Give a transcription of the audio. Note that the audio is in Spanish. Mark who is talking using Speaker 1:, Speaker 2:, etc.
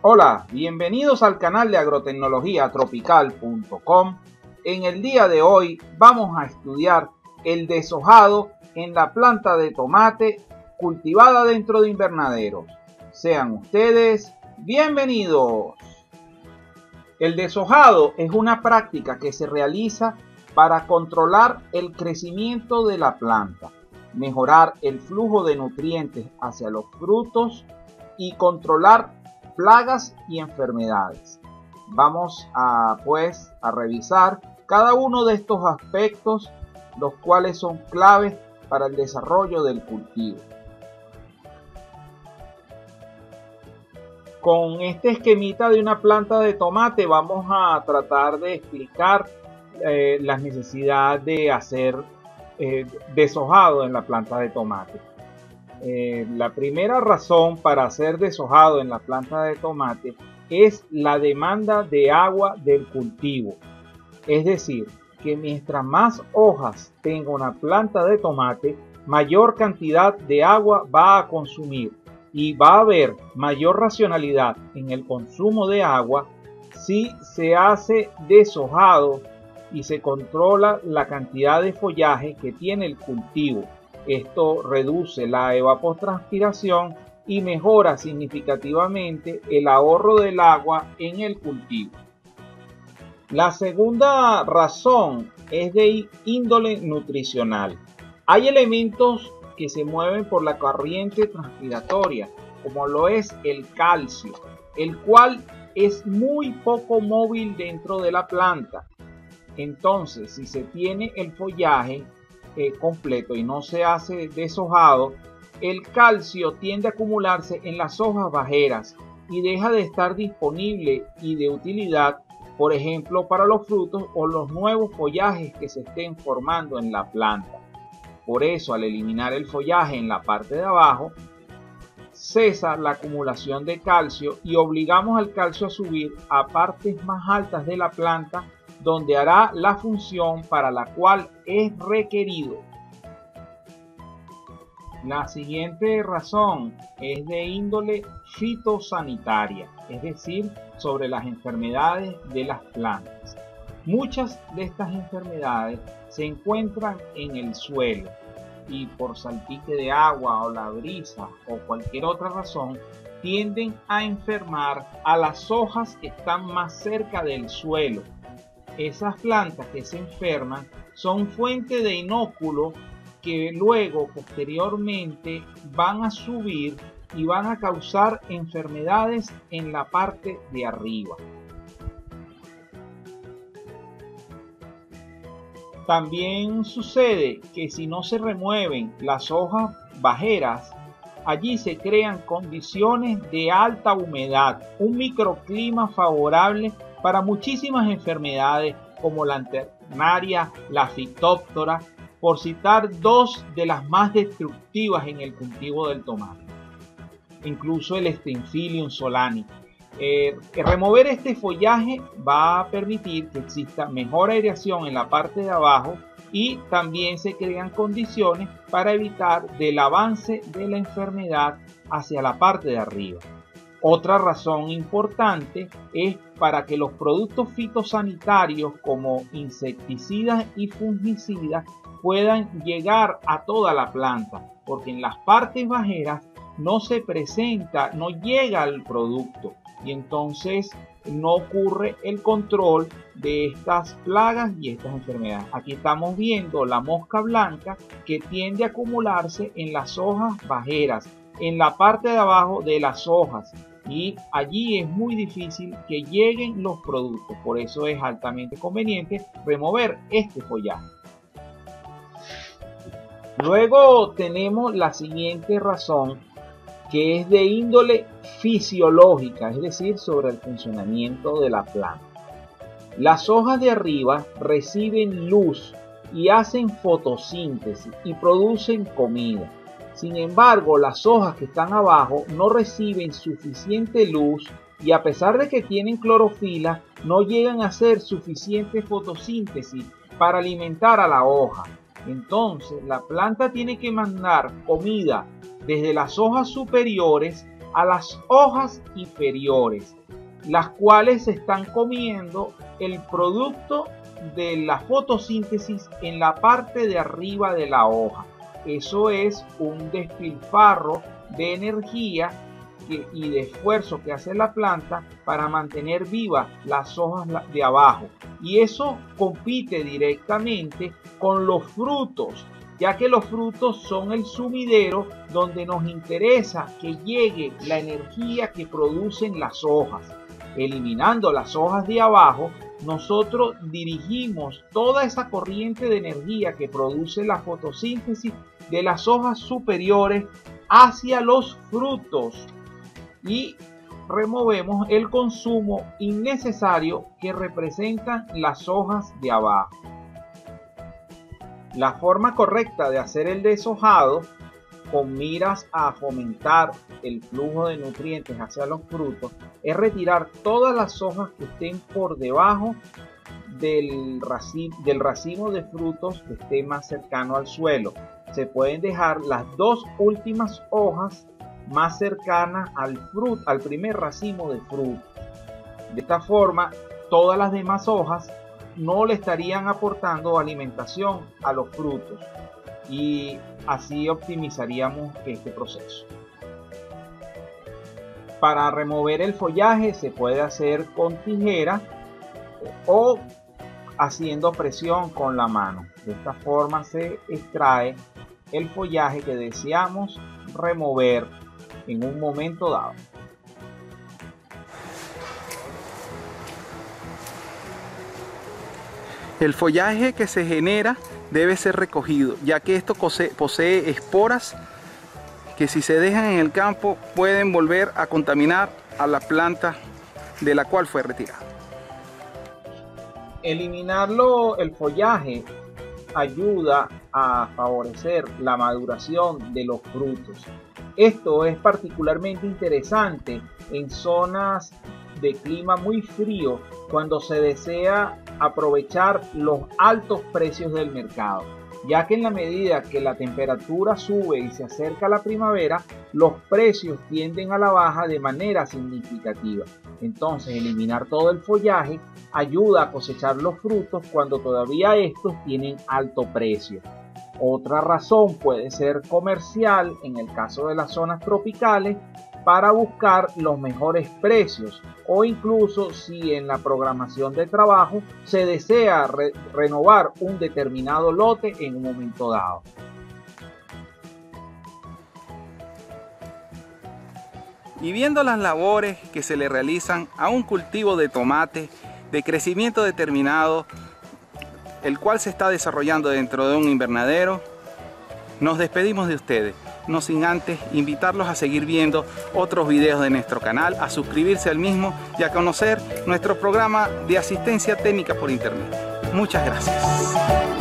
Speaker 1: Hola, bienvenidos al canal de agrotecnología tropical.com. En el día de hoy vamos a estudiar el deshojado en la planta de tomate cultivada dentro de invernaderos. Sean ustedes bienvenidos. El deshojado es una práctica que se realiza para controlar el crecimiento de la planta, mejorar el flujo de nutrientes hacia los frutos y controlar plagas y enfermedades. Vamos a pues a revisar cada uno de estos aspectos, los cuales son claves para el desarrollo del cultivo. Con este esquemita de una planta de tomate vamos a tratar de explicar eh, las necesidades de hacer eh, deshojado en la planta de tomate. Eh, la primera razón para hacer deshojado en la planta de tomate es la demanda de agua del cultivo. Es decir, que mientras más hojas tenga una planta de tomate, mayor cantidad de agua va a consumir y va a haber mayor racionalidad en el consumo de agua si se hace deshojado y se controla la cantidad de follaje que tiene el cultivo esto reduce la evapotranspiración y mejora significativamente el ahorro del agua en el cultivo. La segunda razón es de índole nutricional. Hay elementos que se mueven por la corriente transpiratoria, como lo es el calcio, el cual es muy poco móvil dentro de la planta. Entonces, si se tiene el follaje eh, completo y no se hace deshojado, el calcio tiende a acumularse en las hojas bajeras y deja de estar disponible y de utilidad, por ejemplo, para los frutos o los nuevos follajes que se estén formando en la planta. Por eso, al eliminar el follaje en la parte de abajo, cesa la acumulación de calcio y obligamos al calcio a subir a partes más altas de la planta donde hará la función para la cual es requerido. La siguiente razón es de índole fitosanitaria, es decir, sobre las enfermedades de las plantas. Muchas de estas enfermedades se encuentran en el suelo y por salpique de agua o la brisa o cualquier otra razón tienden a enfermar a las hojas que están más cerca del suelo esas plantas que se enferman son fuente de inóculo que luego posteriormente van a subir y van a causar enfermedades en la parte de arriba. También sucede que si no se remueven las hojas bajeras, allí se crean condiciones de alta humedad, un microclima favorable para muchísimas enfermedades como la anternaria, la fitóptora, por citar dos de las más destructivas en el cultivo del tomate. Incluso el Stenphilium solani. Eh, remover este follaje va a permitir que exista mejor aireación en la parte de abajo y también se crean condiciones para evitar del avance de la enfermedad hacia la parte de arriba. Otra razón importante es para que los productos fitosanitarios como insecticidas y fungicidas puedan llegar a toda la planta, porque en las partes bajeras no se presenta, no llega al producto y entonces no ocurre el control de estas plagas y estas enfermedades. Aquí estamos viendo la mosca blanca que tiende a acumularse en las hojas bajeras, en la parte de abajo de las hojas y allí es muy difícil que lleguen los productos. Por eso es altamente conveniente remover este follaje. Luego tenemos la siguiente razón que es de índole fisiológica, es decir, sobre el funcionamiento de la planta. Las hojas de arriba reciben luz y hacen fotosíntesis y producen comida. Sin embargo, las hojas que están abajo no reciben suficiente luz y a pesar de que tienen clorofila, no llegan a hacer suficiente fotosíntesis para alimentar a la hoja. Entonces, la planta tiene que mandar comida desde las hojas superiores a las hojas inferiores, las cuales están comiendo el producto de la fotosíntesis en la parte de arriba de la hoja. Eso es un despilfarro de energía y de esfuerzo que hace la planta para mantener vivas las hojas de abajo. Y eso compite directamente con los frutos, ya que los frutos son el sumidero donde nos interesa que llegue la energía que producen las hojas. Eliminando las hojas de abajo, nosotros dirigimos toda esa corriente de energía que produce la fotosíntesis de las hojas superiores hacia los frutos y removemos el consumo innecesario que representan las hojas de abajo. La forma correcta de hacer el deshojado con miras a fomentar el flujo de nutrientes hacia los frutos es retirar todas las hojas que estén por debajo del racimo, de frutos que esté más cercano al suelo. Se pueden dejar las dos últimas hojas más cercanas al, fruto, al primer racimo de frutos. De esta forma, todas las demás hojas no le estarían aportando alimentación a los frutos y así optimizaríamos este proceso. Para remover el follaje se puede hacer con tijera o haciendo presión con la mano. De esta forma se extrae el follaje que deseamos remover en un momento dado.
Speaker 2: El follaje que se genera debe ser recogido, ya que esto posee, esporas que si se dejan en el campo pueden volver a contaminar a la planta de la cual fue retirada.
Speaker 1: Eliminarlo el follaje ayuda a favorecer la maduración de los frutos. Esto es particularmente interesante en zonas de clima muy frío cuando se desea aprovechar los altos precios del mercado, ya que en la medida que la temperatura sube y se acerca la primavera, los precios tienden a la baja de manera significativa. Entonces, eliminar todo el follaje ayuda a cosechar los frutos cuando todavía estos tienen alto precio. Otra razón puede ser comercial en el caso de las zonas tropicales para buscar los mejores precios o incluso si en la programación de trabajo se desea renovar un determinado lote en un momento dado.
Speaker 2: Y viendo las labores que se le realizan a un cultivo de tomate de crecimiento determinado, el cual se está desarrollando dentro de un invernadero, nos despedimos de ustedes no sin antes invitarlos a seguir viendo otros videos de nuestro canal, a suscribirse al mismo y a conocer nuestro programa de asistencia técnica por internet. Muchas gracias.